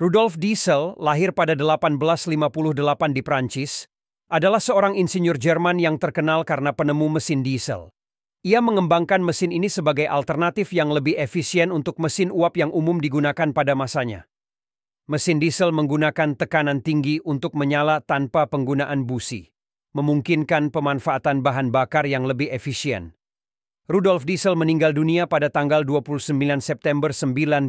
Rudolf Diesel, lahir pada 1858 di Prancis, adalah seorang insinyur Jerman yang terkenal karena penemu mesin diesel. Ia mengembangkan mesin ini sebagai alternatif yang lebih efisien untuk mesin uap yang umum digunakan pada masanya. Mesin diesel menggunakan tekanan tinggi untuk menyala tanpa penggunaan busi, memungkinkan pemanfaatan bahan bakar yang lebih efisien. Rudolf Diesel meninggal dunia pada tanggal 29 September 1913.